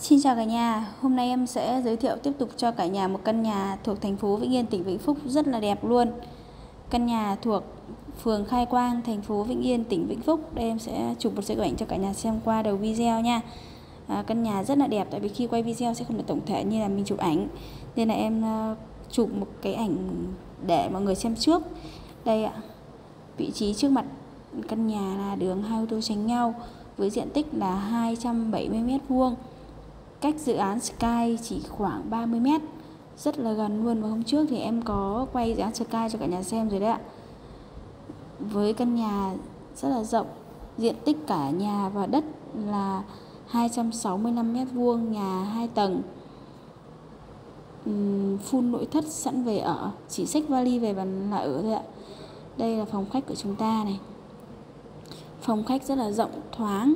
Xin chào cả nhà, hôm nay em sẽ giới thiệu tiếp tục cho cả nhà một căn nhà thuộc thành phố Vĩnh Yên, tỉnh Vĩnh Phúc rất là đẹp luôn. Căn nhà thuộc phường Khai Quang, thành phố Vĩnh Yên, tỉnh Vĩnh Phúc. Đây em sẽ chụp một số ảnh cho cả nhà xem qua đầu video nha. À, căn nhà rất là đẹp tại vì khi quay video sẽ không được tổng thể như là mình chụp ảnh. Nên là em ờ, chụp một cái ảnh để mọi người xem trước. Đây ạ. Vị trí trước mặt căn nhà là đường hai ô tô tránh nhau với diện tích là 270 m vuông cách dự án Sky chỉ khoảng 30 mét. Rất là gần luôn, và hôm trước thì em có quay dự án Sky cho cả nhà xem rồi đấy ạ. Với căn nhà rất là rộng, diện tích cả nhà và đất là 265 mét vuông, nhà 2 tầng. Full nội thất sẵn về ở, chỉ xách vali về và là ở thôi ạ. Đây là phòng khách của chúng ta này. Phòng khách rất là rộng, thoáng.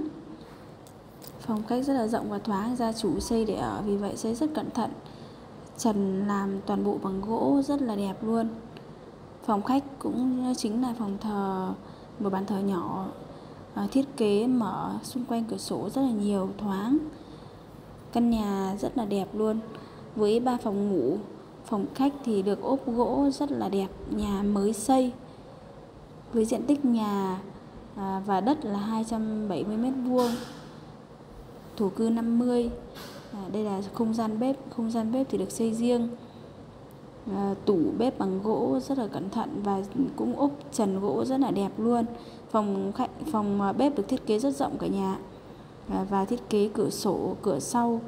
Phòng khách rất là rộng và thoáng, gia chủ xây để ở vì vậy xây rất cẩn thận. Trần làm toàn bộ bằng gỗ rất là đẹp luôn. Phòng khách cũng chính là phòng thờ, một bàn thờ nhỏ ờ, thiết kế mở xung quanh cửa sổ rất là nhiều thoáng. Căn nhà rất là đẹp luôn. Với ba phòng ngủ, phòng khách thì được ốp gỗ rất là đẹp, nhà mới xây. Với diện tích nhà à, và đất là 270 mét vuông thổ cư 50 à, đây là không gian bếp. Không gian bếp thì được xây riêng. À, tủ bếp bằng gỗ rất là cẩn thận và cũng ốp trần gỗ rất là đẹp luôn. Phòng khách phòng à, bếp được thiết kế rất rộng cả nhà. À, và thiết kế cửa sổ cửa sau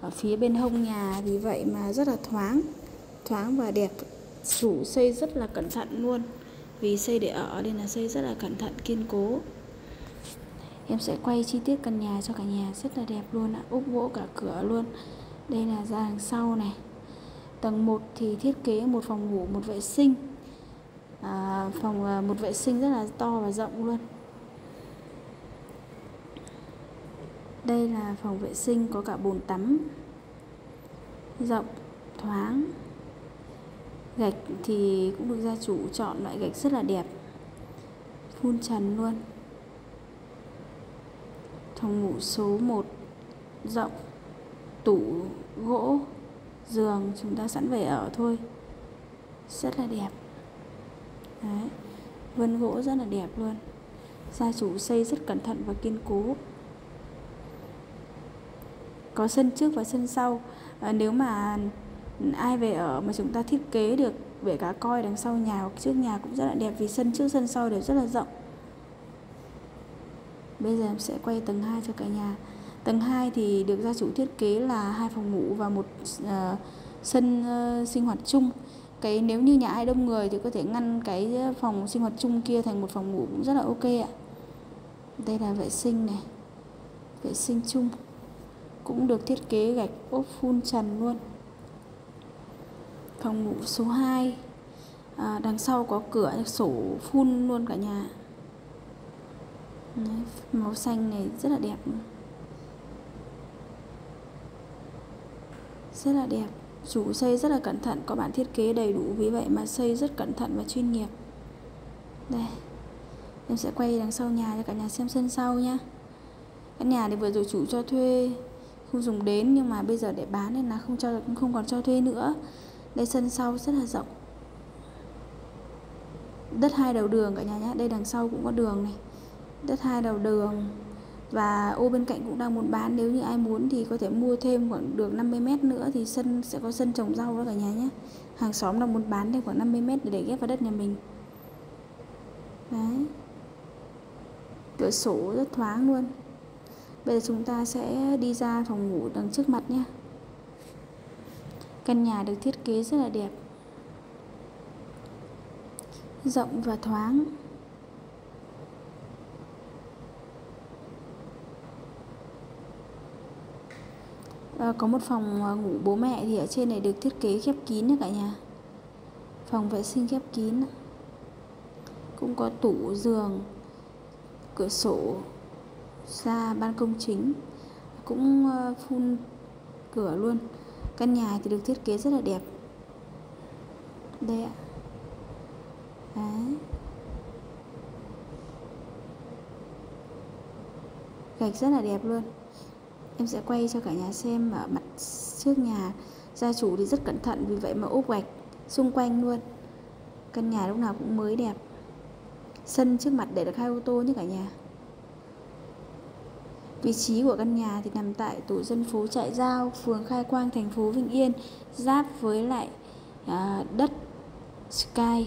ở phía bên hông nhà. Vì vậy mà rất là thoáng thoáng và đẹp. Chủ xây rất là cẩn thận luôn. Vì xây để ở nên là xây rất là cẩn thận kiên cố em sẽ quay chi tiết căn nhà cho cả nhà rất là đẹp luôn ạ úp gỗ cả cửa luôn. Đây là ra đằng sau này. Tầng 1 thì thiết kế một phòng ngủ một vệ sinh. À, phòng à, một vệ sinh rất là to và rộng luôn. Đây là phòng vệ sinh có cả bồn tắm. Rộng thoáng. Gạch thì cũng được gia chủ chọn loại gạch rất là đẹp. Phun trần luôn phòng ngủ số 1 rộng tủ gỗ giường chúng ta sẵn về ở thôi. Rất là đẹp. Đấy. vân gỗ rất là đẹp luôn. Gia chủ xây rất cẩn thận và kiên cố. Có sân trước và sân sau. À, nếu mà ai về ở mà chúng ta thiết kế được bể cá coi đằng sau nhà hoặc trước nhà cũng rất là đẹp vì sân trước sân sau đều rất là rộng. Bây giờ em sẽ quay tầng 2 cho cả nhà. Tầng 2 thì được gia chủ thiết kế là hai phòng ngủ và một uh, sân uh, sinh hoạt chung. Cái nếu như nhà ai đông người thì có thể ngăn cái phòng sinh hoạt chung kia thành một phòng ngủ cũng rất là ok ạ. Đây là vệ sinh này. Vệ sinh chung cũng được thiết kế gạch ốp phun trần luôn. Phòng ngủ số 2 à, đằng sau có cửa sổ phun luôn cả nhà. Đấy, màu xanh này rất là đẹp. Rất là đẹp. Chủ xây rất là cẩn thận có bản thiết kế đầy đủ vì vậy mà xây rất cẩn thận và chuyên nghiệp. Đây em sẽ quay đằng sau nhà cho cả nhà xem sân sau nhá. Căn nhà thì vừa rồi chủ cho thuê không dùng đến nhưng mà bây giờ để bán nên là không cho không còn cho thuê nữa. Đây sân sau rất là rộng. Đất hai đầu đường cả nhà nhé đây đằng sau cũng có đường này đất hai đầu đường. Và ô bên cạnh cũng đang muốn bán, nếu như ai muốn thì có thể mua thêm khoảng được 50 mét nữa thì sân sẽ có sân trồng rau đó cả nhà nhé. Hàng xóm đang muốn bán thêm khoảng 50 mét để để ghép vào đất nhà mình. Đấy. Cửa sổ rất thoáng luôn. Bây giờ chúng ta sẽ đi ra phòng ngủ đằng trước mặt nhé. Căn nhà được thiết kế rất là đẹp. Rộng và thoáng. À, có một phòng ờ, ngủ bố mẹ thì ở trên này được thiết kế khép kín nữa cả nhà. Phòng vệ sinh khép kín. Cũng có tủ giường cửa sổ ra ban công chính. Cũng ờ, phun cửa luôn. Căn nhà thì được thiết kế rất là đẹp. Đây ạ. Đấy. Gạch rất là đẹp luôn em sẽ quay cho cả nhà xem ở mặt trước nhà. Gia chủ thì rất cẩn thận vì vậy mà ốp gạch xung quanh luôn. Căn nhà lúc nào cũng mới đẹp. Sân trước mặt để được hai ô tô nhé cả nhà. Vị trí của căn nhà thì nằm tại tổ dân phố Trại Giao, phường Khai Quang, thành phố Vĩnh Yên, giáp với lại à, đất Sky.